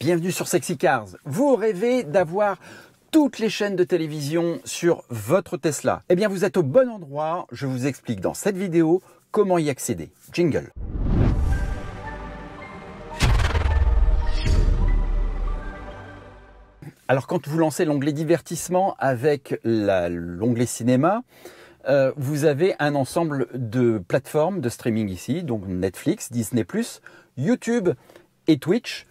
Bienvenue sur Sexy Cars. Vous rêvez d'avoir toutes les chaînes de télévision sur votre Tesla Eh bien, vous êtes au bon endroit. Je vous explique dans cette vidéo comment y accéder. Jingle. Alors, quand vous lancez l'onglet divertissement avec l'onglet cinéma, euh, vous avez un ensemble de plateformes de streaming ici, donc Netflix, Disney+, YouTube et Twitch.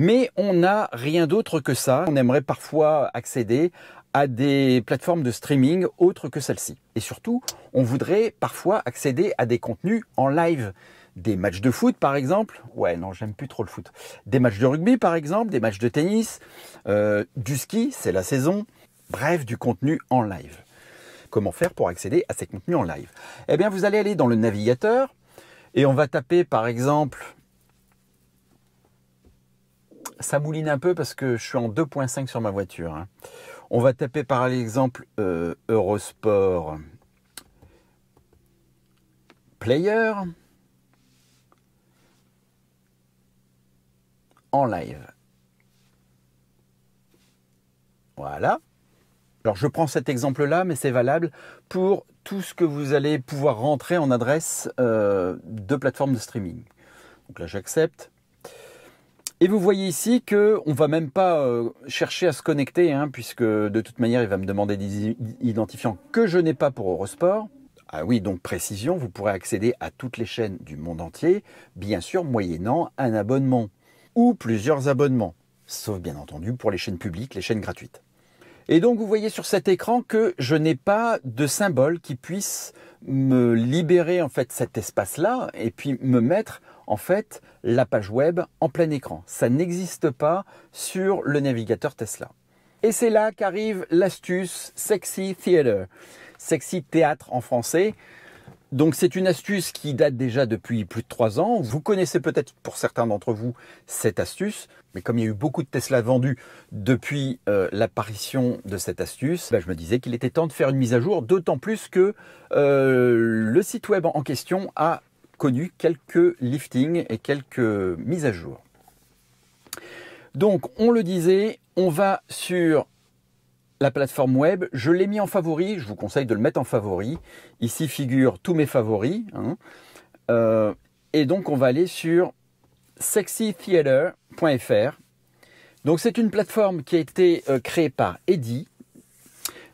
Mais on n'a rien d'autre que ça. On aimerait parfois accéder à des plateformes de streaming autres que celle-ci. Et surtout, on voudrait parfois accéder à des contenus en live. Des matchs de foot, par exemple. Ouais, non, j'aime plus trop le foot. Des matchs de rugby, par exemple. Des matchs de tennis. Euh, du ski, c'est la saison. Bref, du contenu en live. Comment faire pour accéder à ces contenus en live? Eh bien, vous allez aller dans le navigateur et on va taper par exemple. Ça mouline un peu parce que je suis en 2.5 sur ma voiture. Hein. On va taper par exemple euh, Eurosport Player en live. Voilà. Alors je prends cet exemple-là, mais c'est valable pour tout ce que vous allez pouvoir rentrer en adresse euh, de plateforme de streaming. Donc là j'accepte. Et vous voyez ici qu'on ne va même pas euh, chercher à se connecter, hein, puisque de toute manière il va me demander des identifiants que je n'ai pas pour Eurosport. Ah oui, donc précision, vous pourrez accéder à toutes les chaînes du monde entier, bien sûr moyennant un abonnement ou plusieurs abonnements, sauf bien entendu pour les chaînes publiques, les chaînes gratuites. Et donc vous voyez sur cet écran que je n'ai pas de symbole qui puisse me libérer en fait cet espace-là et puis me mettre en fait la page web en plein écran. Ça n'existe pas sur le navigateur Tesla. Et c'est là qu'arrive l'astuce Sexy Theater. Sexy théâtre en français. Donc c'est une astuce qui date déjà depuis plus de trois ans. Vous connaissez peut-être pour certains d'entre vous cette astuce, mais comme il y a eu beaucoup de Tesla vendus depuis euh, l'apparition de cette astuce, bah, je me disais qu'il était temps de faire une mise à jour, d'autant plus que euh, le site web en question a connu quelques liftings et quelques mises à jour. Donc on le disait, on va sur la plateforme web, je l'ai mis en favori, je vous conseille de le mettre en favori. Ici figurent tous mes favoris. Hein. Euh, et donc on va aller sur sexytheater.fr. Donc c'est une plateforme qui a été euh, créée par Eddie.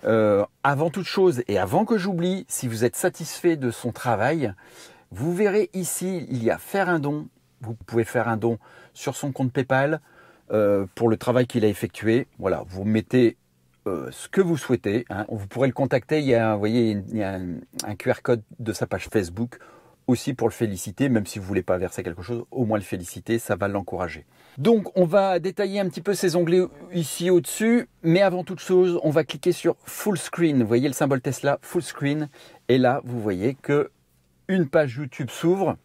Euh, avant toute chose et avant que j'oublie, si vous êtes satisfait de son travail, vous verrez ici, il y a faire un don. Vous pouvez faire un don sur son compte PayPal pour le travail qu'il a effectué. Voilà, vous mettez euh, ce que vous souhaitez. Hein. Vous pourrez le contacter. Il y a, voyez, il y a un, QR code de sa page Facebook aussi pour le féliciter, même si vous voulez pas verser quelque chose, au moins le féliciter, ça va l'encourager. Donc on va détailler un petit peu ces onglets ici au-dessus, mais avant toute chose, on va cliquer sur Full Screen. Vous voyez le symbole Tesla, Full Screen, et là vous voyez que une page YouTube s'ouvre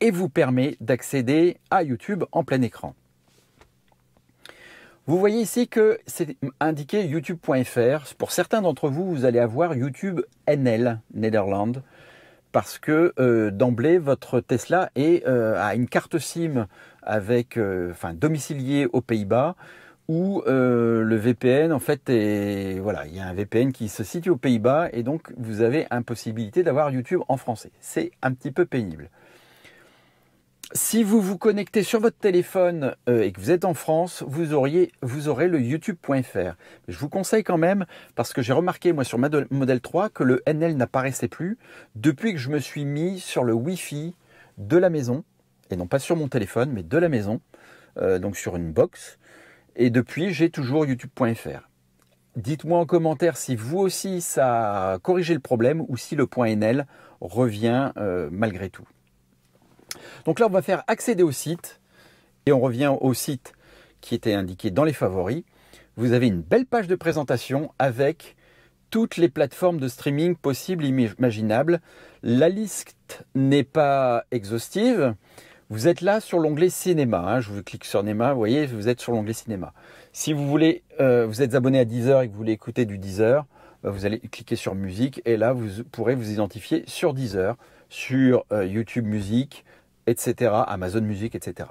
et vous permet d'accéder à YouTube en plein écran. Vous voyez ici que c'est indiqué youtube.fr. Pour certains d'entre vous, vous allez avoir YouTube NL, Netherlands, parce que euh, d'emblée, votre Tesla est, euh, a une carte SIM avec, euh, enfin, domicilié aux Pays-Bas, où le VPN, en fait, est, voilà, il y a un VPN qui se situe aux Pays-Bas, et donc vous avez impossibilité d'avoir YouTube en français. C'est un petit peu pénible. Si vous vous connectez sur votre téléphone euh, et que vous êtes en France, vous, auriez, vous aurez le youtube.fr. Je vous conseille quand même, parce que j'ai remarqué moi sur ma modèle 3 que le NL n'apparaissait plus depuis que je me suis mis sur le Wi-Fi de la maison, et non pas sur mon téléphone, mais de la maison, euh, donc sur une box. Et depuis, j'ai toujours youtube.fr. Dites-moi en commentaire si vous aussi ça a corrigé le problème ou si le point NL revient euh, malgré tout. Donc là, on va faire accéder au site et on revient au site qui était indiqué dans les favoris. Vous avez une belle page de présentation avec toutes les plateformes de streaming possibles et imaginables. La liste n'est pas exhaustive. Vous êtes là sur l'onglet cinéma. Hein. Je vous clique sur cinéma, vous voyez, vous êtes sur l'onglet cinéma. Si vous voulez, euh, vous êtes abonné à Deezer et que vous voulez écouter du Deezer, bah, vous allez cliquer sur musique et là vous pourrez vous identifier sur Deezer, sur euh, YouTube Musique, etc., Amazon Music, etc.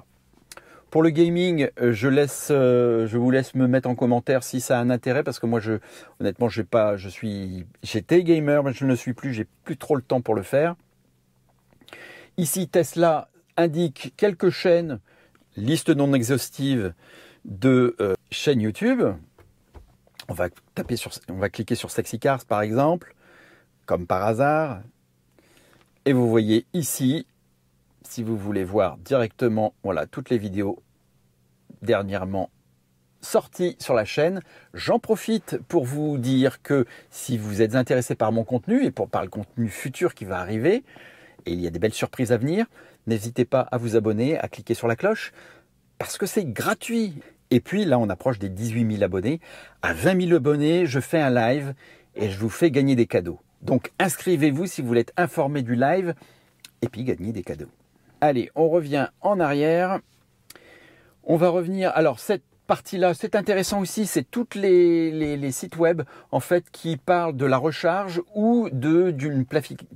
Pour le gaming, euh, je, laisse, je vous laisse me mettre en commentaire si ça a un intérêt parce que moi, je, honnêtement, pas, je suis, j'étais gamer, mais je ne le suis plus. J'ai plus trop le temps pour le faire. Ici, Tesla indique quelques chaînes, liste non exhaustive de euh, chaînes YouTube. On va on va cliquer sur Sexy Cars par exemple, comme par hasard. Et vous voyez ici si vous voulez voir directement voilà, toutes les vidéos dernièrement sorties sur la chaîne. J'en profite pour vous dire que si vous êtes intéressé par mon contenu et pour, par le contenu futur qui va arriver, et il y a des belles surprises à venir, n'hésitez pas à vous abonner, à cliquer sur la cloche, parce que c'est gratuit. Et puis là, on approche des 18 000 abonnés. À 20 000 abonnés, je fais un live et je vous fais gagner des cadeaux. Donc inscrivez-vous si vous voulez être informé du live et puis gagner des cadeaux. Allez, on revient en arrière. On va revenir. Alors, cette partie-là, c'est intéressant aussi, c'est toutes les, sites web en fait qui parlent de la recharge ou de d'une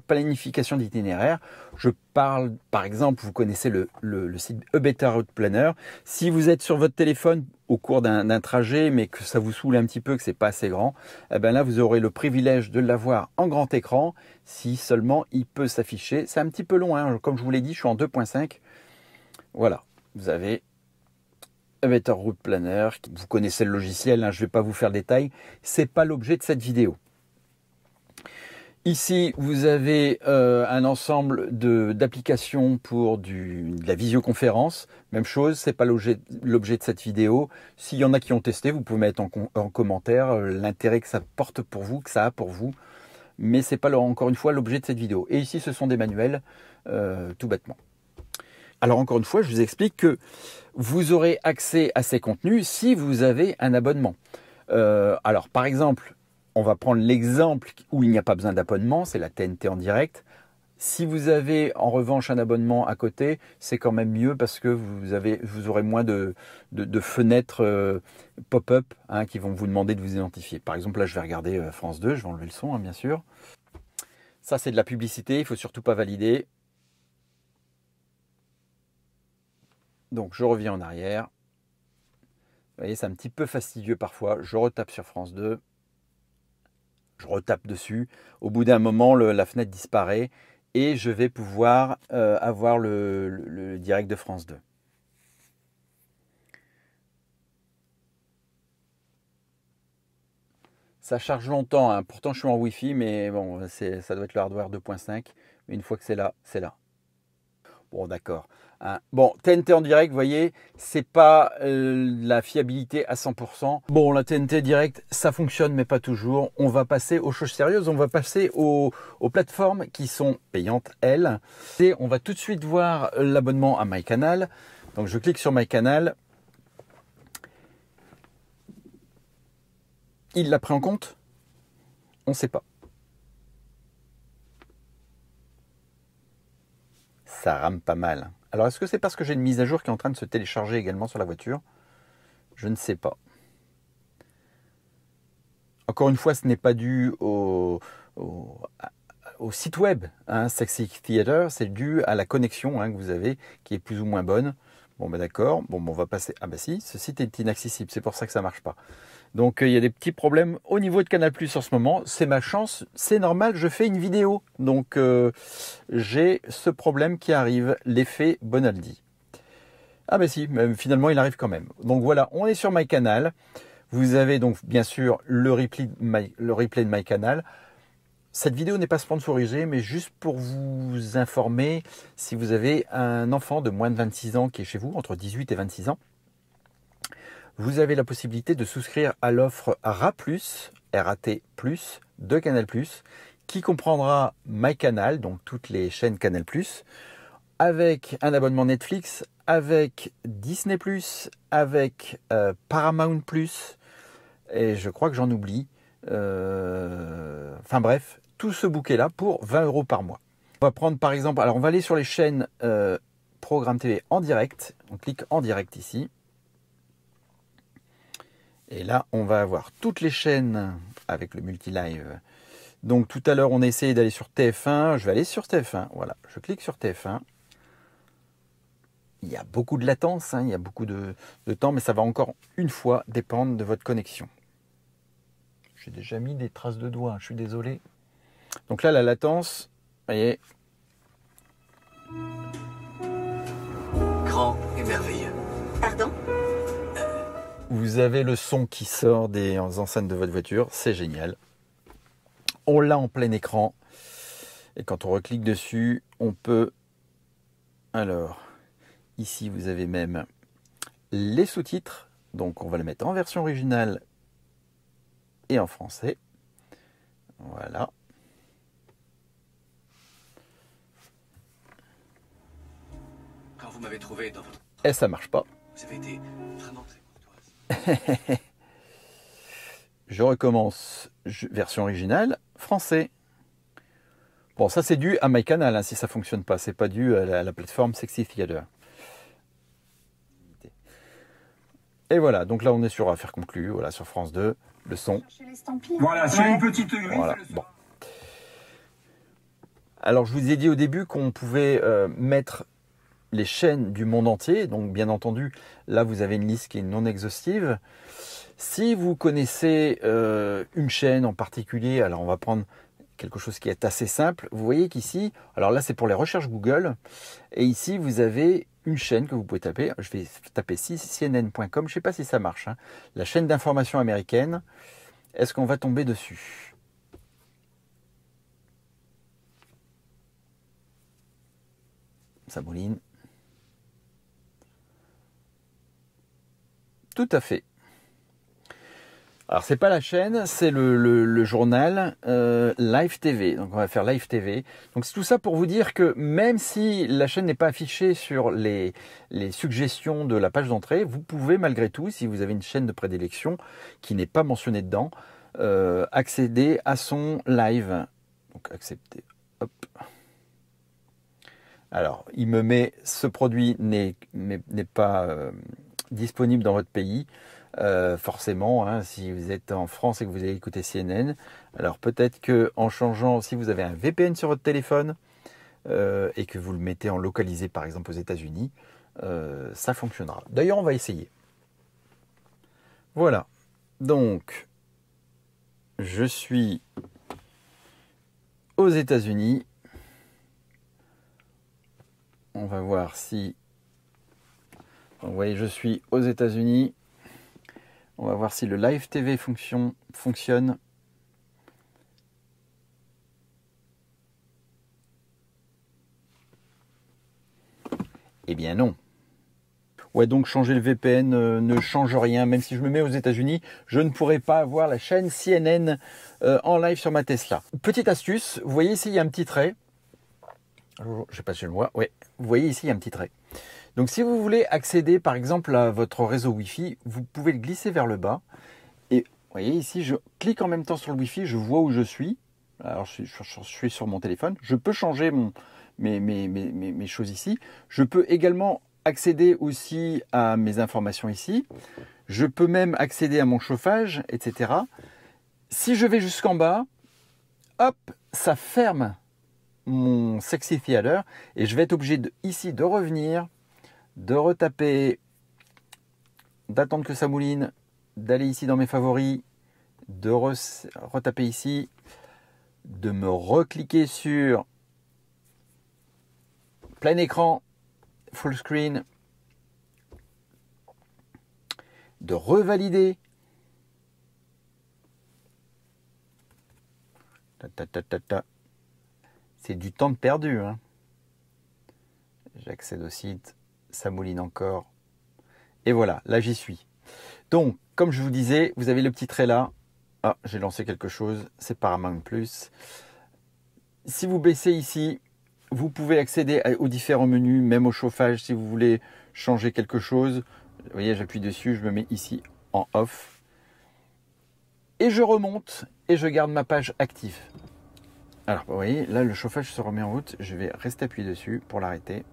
planification d'itinéraire. Je parle, par exemple, vous connaissez le, site A Better Route Planner. Si vous êtes sur votre téléphone au cours d'un trajet, mais que ça vous saoule un petit peu, que c'est pas assez grand, eh ben là vous aurez le privilège de l'avoir en grand écran, si seulement il peut s'afficher. C'est un petit peu long, hein. comme je vous l'ai dit, je suis en 2.5. Voilà, vous avez Better Route Planner. Vous connaissez le logiciel, hein, je ne vais pas vous faire le détail. Ce n'est pas l'objet de cette vidéo. Ici, vous avez euh, un ensemble d'applications pour du, de la visioconférence. Même chose, ce n'est pas l'objet de cette vidéo. S'il y en a qui ont testé, vous pouvez mettre en, commentaire euh, l'intérêt que ça porte pour vous, que ça a pour vous. Mais ce n'est pas encore une fois l'objet de cette vidéo. Et ici, ce sont des manuels, euh, tout bêtement. Alors encore une fois, je vous explique que vous aurez accès à ces contenus si vous avez un abonnement. Euh, alors par exemple, on va prendre l'exemple où il n'y a pas besoin d'abonnement, c'est la TNT en direct. Si vous avez en revanche un abonnement à côté, c'est quand même mieux parce que vous, aurez moins de, fenêtres euh, pop-up hein, qui vont vous demander de vous identifier. Par exemple, là, je vais regarder euh, France 2, je vais enlever le son, hein, bien sûr. Ça, c'est de la publicité, il ne faut surtout pas valider. Donc je reviens en arrière. Vous voyez, c'est un petit peu fastidieux parfois. Je retape sur France 2. Je retape dessus. Au bout d'un moment, la fenêtre disparaît et je vais pouvoir euh, avoir le, direct de France 2. Ça charge longtemps, hein. pourtant je suis en Wi-Fi, mais bon, ça doit être le hardware 2.5. Mais une fois que c'est là, c'est là. Bon, d'accord. Hein. Bon, TNT en direct, vous voyez, c'est pas euh, la fiabilité à 100%. Bon, la TNT direct, ça fonctionne, mais pas toujours. On va passer aux choses sérieuses. On va passer aux, plateformes qui sont payantes, elles. Et on va tout de suite voir l'abonnement à MyCanal. Donc, je clique sur MyCanal. Il l'a pris en compte? On ne sait pas. Ça rame pas mal. Alors, est-ce que c'est parce que j'ai une mise à jour qui est en train de se télécharger également sur la voiture? Je ne sais pas. Encore une fois, ce n'est pas dû au, site web, hein, Sexy Theater, c'est dû à la connexion hein, que vous avez qui est plus ou moins bonne. Bon, ben d'accord. Bon, ben on va passer. Ah, ben si, ce site est inaccessible, c'est pour ça que ça ne marche pas. Donc, euh, il y a des petits problèmes au niveau de Canal Plus en ce moment. C'est ma chance, c'est normal, je fais une vidéo. Donc, euh, j'ai ce problème qui arrive, l'effet Bonaldi. Ah, ben si, finalement, il arrive quand même. Donc, voilà, on est sur MyCanal. Vous avez donc, bien sûr, le replay, le replay de MyCanal. Cette vidéo n'est pas sponsorisée, mais juste pour vous informer, si vous avez un enfant de moins de 26 ans qui est chez vous, entre 18 et 26 ans, vous avez la possibilité de souscrire à l'offre RA+, RAT+, de Canal+, qui comprendra MyCanal, donc toutes les chaînes Canal+, avec un abonnement Netflix, avec Disney+, avec euh, Paramount+, et je crois que j'en oublie. Euh, enfin bref, tout ce bouquet-là pour 20 euros par mois. On va prendre par exemple, alors on va aller sur les chaînes euh, Programme TV en direct. On clique en direct ici. Et là, on va avoir toutes les chaînes avec le multi-live. Donc tout à l'heure, on a essayé d'aller sur TF1. Je vais aller sur TF1. Voilà, je clique sur TF1. il y a beaucoup de latence, hein, il y a beaucoup de, temps, mais ça va encore une fois dépendre de votre connexion. J'ai déjà mis des traces de doigts, je suis désolé. Donc là, la latence, vous voyez. Vous avez le son qui sort des enceintes de votre voiture, c'est génial. On l'a en plein écran. Et quand on reclique dessus, on peut... Alors, ici vous avez même les sous-titres. Donc on va le mettre en version originale et en français. Voilà. Quand vous m'avez trouvé dans votre... Et ça marche pas. Vous avez été vraiment Je recommence. Version originale, français. Bon, ça c'est dû à MyCanal, hein, si ça fonctionne pas. C'est pas dû à la, plateforme Sexy Theater. Et voilà, donc là on est sur Affaires conclues, voilà, sur France 2, le son. Voilà, c'est une petite voilà, bon. Alors je vous ai dit au début qu'on pouvait euh, mettre les chaînes du monde entier, donc bien entendu, là vous avez une liste qui est non exhaustive. Si vous connaissez euh, une chaîne en particulier, alors on va prendre quelque chose qui est assez simple. Vous voyez qu'ici, alors là c'est pour les recherches Google, et ici vous avez une chaîne que vous pouvez taper. Je vais taper cnn.com, je ne sais pas si ça marche. Hein. La chaîne d'information américaine, est-ce qu'on va tomber dessus? Ça mouline. Tout à fait. Alors c'est pas la chaîne, c'est le, journal euh, Live TV. Donc on va faire Live TV. Donc c'est tout ça pour vous dire que même si la chaîne n'est pas affichée sur les, suggestions de la page d'entrée, vous pouvez malgré tout, si vous avez une chaîne de prédilection qui n'est pas mentionnée dedans, euh, accéder à son live. Donc accepter. Hop. Alors il me met ce produit n'est pas euh, disponible dans votre pays. Euh, forcément, hein, si vous êtes en France et que vous allez écouter CNN, alors peut-être que en changeant, si vous avez un VPN sur votre téléphone euh, et que vous le mettez en localisé par exemple aux États-Unis, euh, ça fonctionnera. D'ailleurs, on va essayer. Voilà. Donc, je suis aux États-Unis. On va voir si. Vous voyez, je suis aux États-Unis. On va voir si le live TV fonctionne. Eh bien non. Ouais, donc changer le VPN euh, ne change rien. Même si je me mets aux États-Unis, je ne pourrai pas avoir la chaîne CNN euh, en live sur ma Tesla. Petite astuce, vous voyez ici, il y a un petit trait. Je sais pas si je le vois. Ouais, vous voyez ici, il y a un petit trait. Donc si vous voulez accéder par exemple à votre réseau Wi-Fi, vous pouvez le glisser vers le bas. Et vous voyez ici, je clique en même temps sur le Wi-Fi, je vois où je suis. Alors je suis, sur mon téléphone. Je peux changer mes, mes, choses ici. Je peux également accéder aussi à mes informations ici. Je peux même accéder à mon chauffage, etc. Si je vais jusqu'en bas, hop, ça ferme mon Sexy Theater et je vais être obligé ici de revenir de retaper, d'attendre que ça mouline, d'aller ici dans mes favoris, de retaper ici, de me recliquer sur plein écran, full screen, de revalider. C'est du temps perdu. Hein. J'accède au site ça mouline encore. Et voilà, là j'y suis. Donc, comme je vous disais, vous avez le petit trait là. Ah, j'ai lancé quelque chose, c'est Paramount Plus. Si vous baissez ici, vous pouvez accéder aux différents menus, même au chauffage si vous voulez changer quelque chose. Vous voyez, j'appuie dessus, je me mets ici en off. Et je remonte et je garde ma page active. Alors, vous voyez, là le chauffage se remet en route. Je vais rester appuyé dessus pour l'arrêter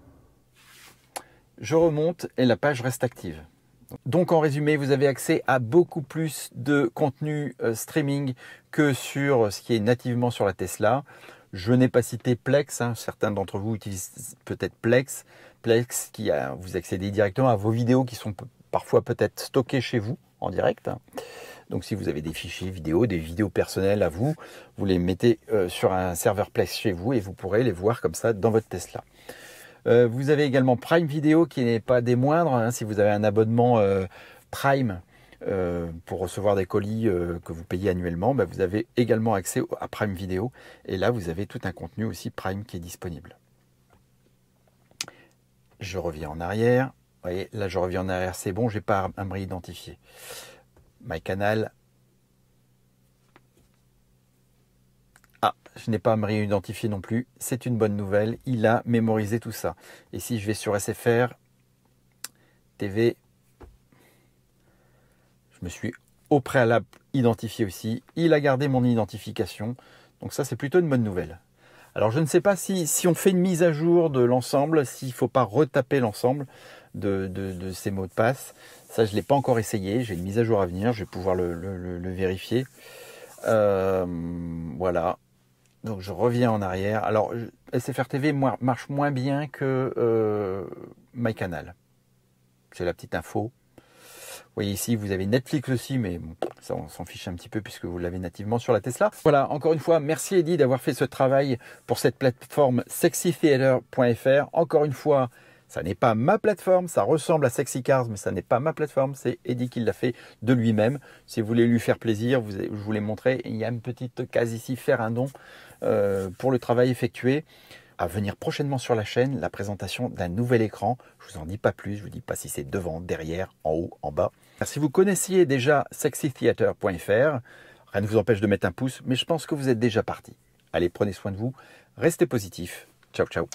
je remonte et la page reste active. Donc en résumé, vous avez accès à beaucoup plus de contenu euh, streaming que sur ce qui est nativement sur la Tesla. Je n'ai pas cité Plex, hein. certains d'entre vous utilisent peut-être Plex. Plex qui vous accédez directement à vos vidéos qui sont parfois peut-être stockées chez vous en direct. Donc si vous avez des fichiers vidéo, des vidéos personnelles à vous, vous les mettez euh, sur un serveur Plex chez vous et vous pourrez les voir comme ça dans votre Tesla. Euh, vous avez également Prime Video qui n'est pas des moindres. Hein, si vous avez un abonnement euh, Prime pour recevoir des colis que vous payez annuellement, bah, vous avez également accès à Prime Video. Et là, vous avez tout un contenu aussi Prime qui est disponible. Je reviens en arrière. Vous voyez, là, je reviens en arrière. C'est bon, j'ai pas à me réidentifier. MyCanal. Ah, je n'ai pas à me réidentifier non plus. C'est une bonne nouvelle. Il a mémorisé tout ça. Et si je vais sur SFR TV, je me suis au préalable identifié aussi. Il a gardé mon identification. Donc ça, c'est plutôt une bonne nouvelle. Alors je ne sais pas si, si on fait une mise à jour de l'ensemble, s'il ne faut pas retaper l'ensemble de, de, ces mots de passe. Ça, je ne l'ai pas encore essayé. J'ai une mise à jour à venir. Je vais pouvoir le, vérifier. Euh, voilà. Donc je reviens en arrière. Alors SFR TV marche moins bien que euh, MyCanal. C'est la petite info. Vous voyez ici, vous avez Netflix aussi, mais ça on s'en fiche un petit peu puisque vous l'avez nativement sur la Tesla. Voilà, encore une fois, merci Eddie d'avoir fait ce travail pour cette plateforme sexytheater.fr. Encore une fois, ça n'est pas ma plateforme, ça ressemble à Sexy Cars, mais ça n'est pas ma plateforme, c'est Eddie qui l'a fait de lui-même. Si vous voulez lui faire plaisir, je vous l'ai montré, il y a une petite case ici, faire un don euh, pour le travail effectué. À venir prochainement sur la chaîne, la présentation d'un nouvel écran. Je vous en dis pas plus, je vous dis pas si c'est devant, derrière, en haut, en bas. si vous connaissiez déjà sexytheater.fr, rien ne vous empêche de mettre un pouce, mais je pense que vous êtes déjà parti. Allez, prenez soin de vous, restez positif. Ciao, ciao.